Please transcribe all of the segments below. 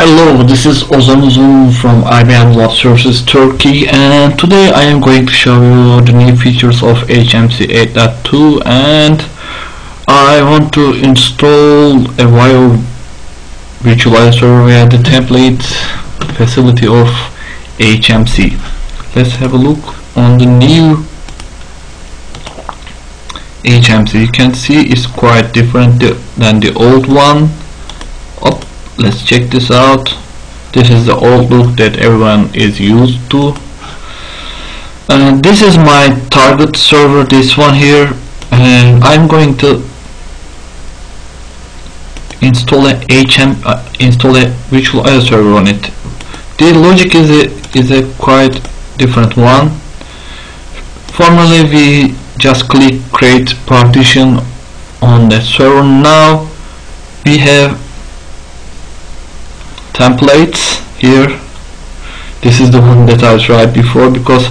Hello, this is Ozan Uzun from IBM Lab Services Turkey and today I am going to show you the new features of HMC 8.2 and I want to install a VIO virtualizer via the template facility of HMC. Let's have a look on the new HMC. You can see it's quite different than the old one let's check this out. This is the old look that everyone is used to. And this is my target server this one here and I'm going to install a HM uh, install a virtual server on it. The logic is a is a quite different one. Formerly we just click create partition on the server. Now we have templates here. This is the one that I tried before because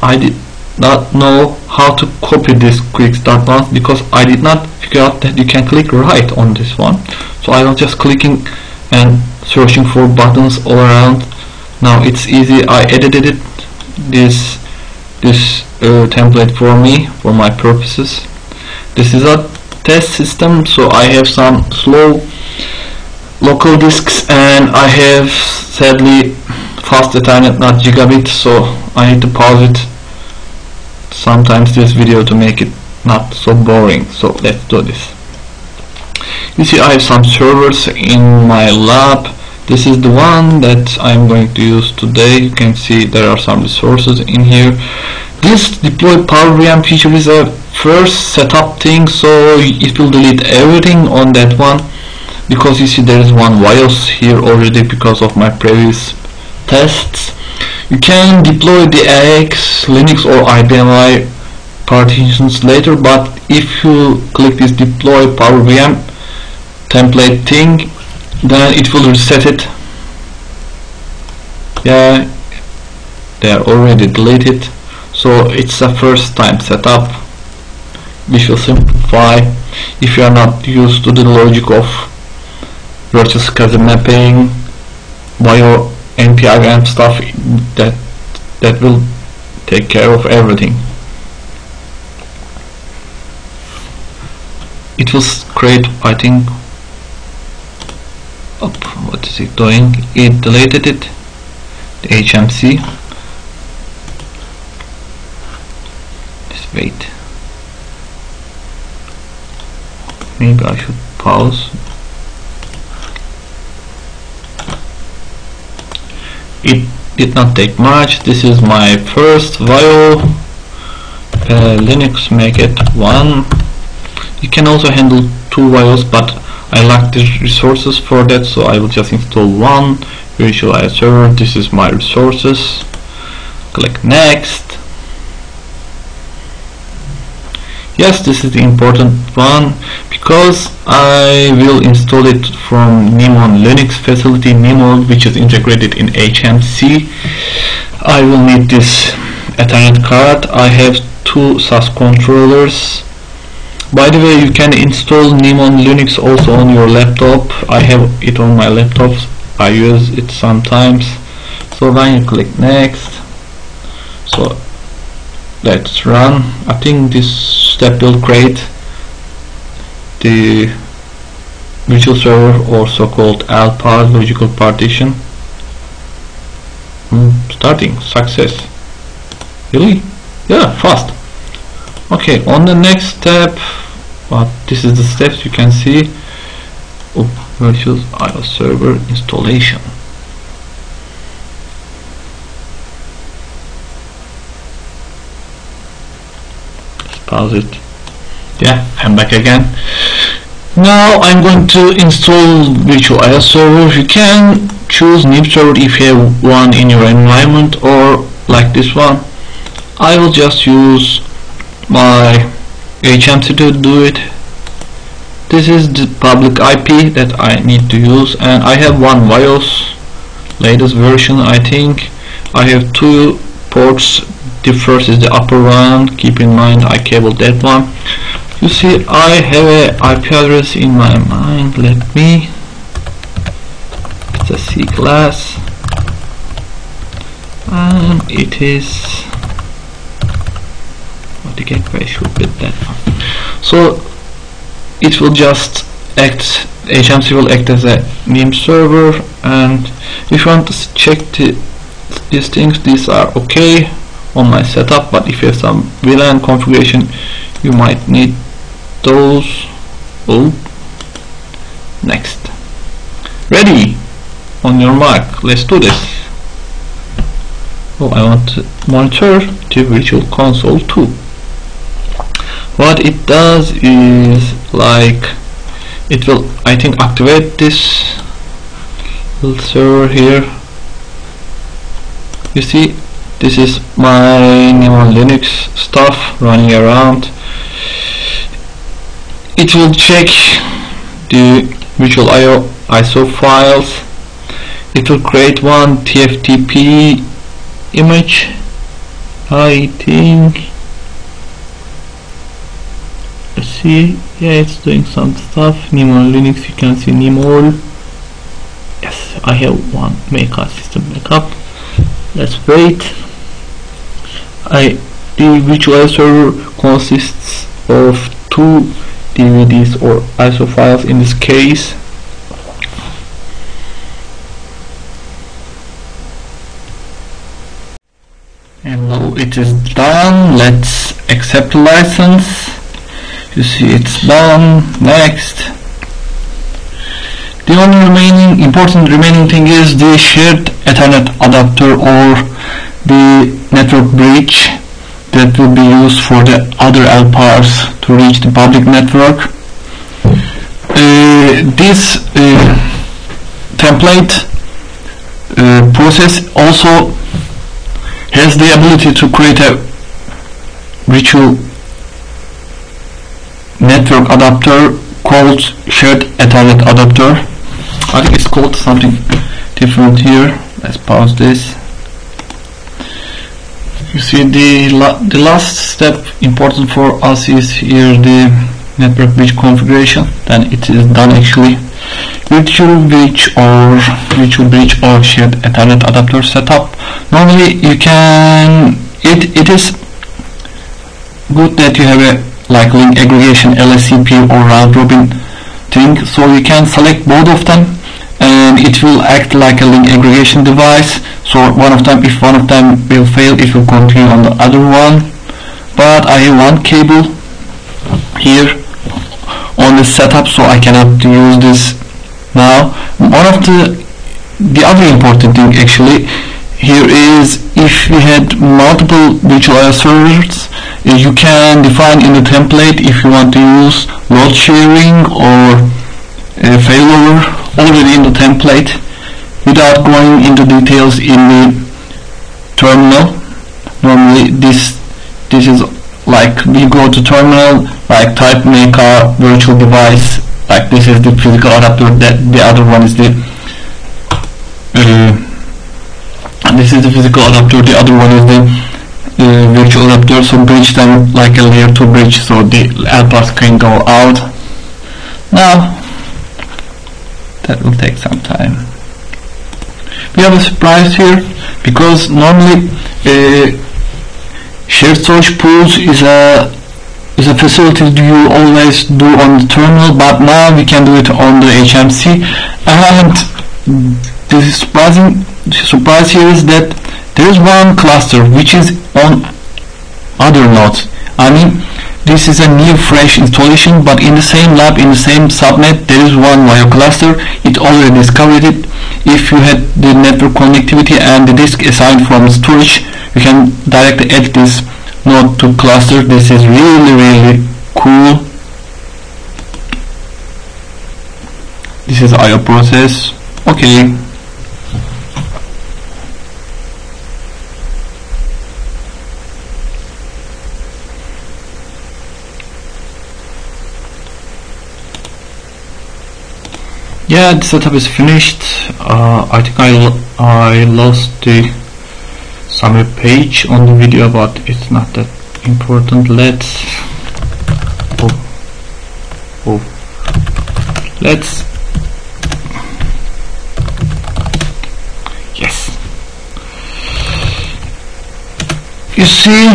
I did not know how to copy this quick start button because I did not figure out that you can click right on this one. So I was just clicking and searching for buttons all around. Now it's easy. I edited it this this uh, template for me for my purposes. This is a test system so I have some slow local disks and I have sadly fast Ethernet not gigabit so I need to pause it. Sometimes this video to make it not so boring so let's do this. You see I have some servers in my lab. This is the one that I'm going to use today. You can see there are some resources in here. This deploy PowerVM feature is a first setup thing so it will delete everything on that one because you see there is one VIOS here already because of my previous tests. You can deploy the AIX, Linux or IBM i partitions later but if you click this deploy PowerVM template thing then it will reset it. Yeah they are already deleted. So it's a first time setup. Which will simplify. If you are not used to the logic of virtual SCSI mapping, bio npRM stuff that that will take care of everything. It will create, I think, up, what is it doing? It deleted it, the HMC. Just wait. Maybe I should pause it did not take much. This is my first VIO uh, Linux make it one. You can also handle two VIOs but I lack the resources for that so I will just install one virtualized server. This is my resources. Click next yes this is the important one because I will install it from NIM on Linux facility Nemon which is integrated in HMC I will need this Ethernet card. I have two SAS controllers. By the way you can install NIM on Linux also on your laptop. I have it on my laptop. I use it sometimes. So then you click next so let's run. I think this step will create the virtual server or so-called LPAR logical partition. Mm, starting. Success. Really? Yeah fast. Okay on the next step but this is the steps you can see. Of virtual IO server installation pause it. Yeah I'm back again. Now I'm going to install virtual IS server. You can choose NIM server if you have one in your environment or like this one. I will just use my HMC to do it. This is the public IP that I need to use and I have one VIOS latest version I think. I have two ports the first is the upper one keep in mind I cabled that one. You see I have a IP address in my mind. Let me it's a C class. And it is what the gateway should be that one. So it will just act HMC will act as a name server. And if you want to check the, these things these are okay on my setup but if you have some VLAN configuration you might need those. Oh next. Ready. On your mark let's do this. Oh I want to monitor the virtual console too. What it does is like it will I think activate this little server here. You see this is my Nemo Linux stuff running around. It will check the virtual IO ISO files. It will create one TFTP image. I think. Let's see. Yeah it's doing some stuff. Nemo Linux you can see Nemo yes I have one make a system backup. Let's wait I the virtual server consists of two DVDs or ISO files in this case. And now it is done. Let's accept license. You see it's done. Next. The only remaining important remaining thing is the shared Ethernet adapter or the network bridge that will be used for the other LPARs to reach the public network. Uh, this uh, template uh, process also has the ability to create a virtual network adapter called shared Ethernet adapter. I think it's called something different here. Let's pause this you see the, la the last step important for us is here the network bridge configuration. Then it is done actually. Virtual bridge or virtual bridge or shared ethernet adapter setup. Normally you can it it is good that you have a like link aggregation LACP or round robin thing. So you can select both of them and it will act like a link aggregation device so one of them if one of them will fail it will continue on the other one. But I have one cable here on the setup so I cannot use this now. One of the the other important thing actually here is if you had multiple virtual servers you can define in the template if you want to use load sharing or uh, failover already in the template without going into details in the terminal. Normally this this is like we go to terminal like type make a virtual device like this is the physical adapter that the other one is the uh, this is the physical adapter the other one is the uh, virtual adapter so bridge them like a layer 2 bridge so the LPARs can go out. Now that will take some time we have a surprise here because normally uh, shared storage pools is a is a facility you always do on the terminal but now we can do it on the HMC and the surprising surprise here is that there is one cluster which is on other nodes. I mean this is a new fresh installation but in the same lab in the same subnet there is one VIO cluster. It already discovered it if you had the network connectivity and the disk assigned from storage you can directly add this node to cluster. This is really really cool. This is IO process. Okay yeah the setup is finished. Uh, I think I, I lost the summary page on the video but it's not that important. Let's oh, oh. let's yes. You see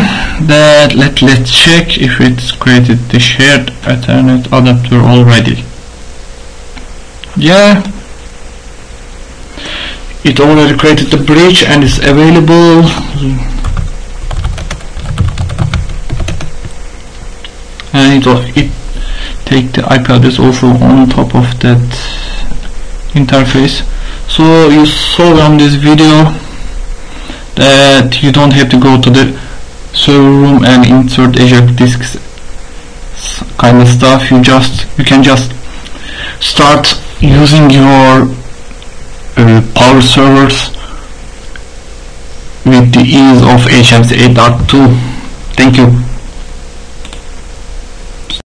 that let let's check if it's created the shared ethernet adapter already yeah. It already created the bridge and is available. And it, it take the IP address also on top of that interface. So you saw on this video that you don't have to go to the server room and insert Azure disks kind of stuff. You just you can just start using your uh, power servers with the ease of HMC 8.2 thank you